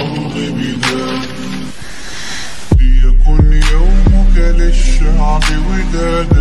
الأرض بداد ليكن يومك للشعب ودادا.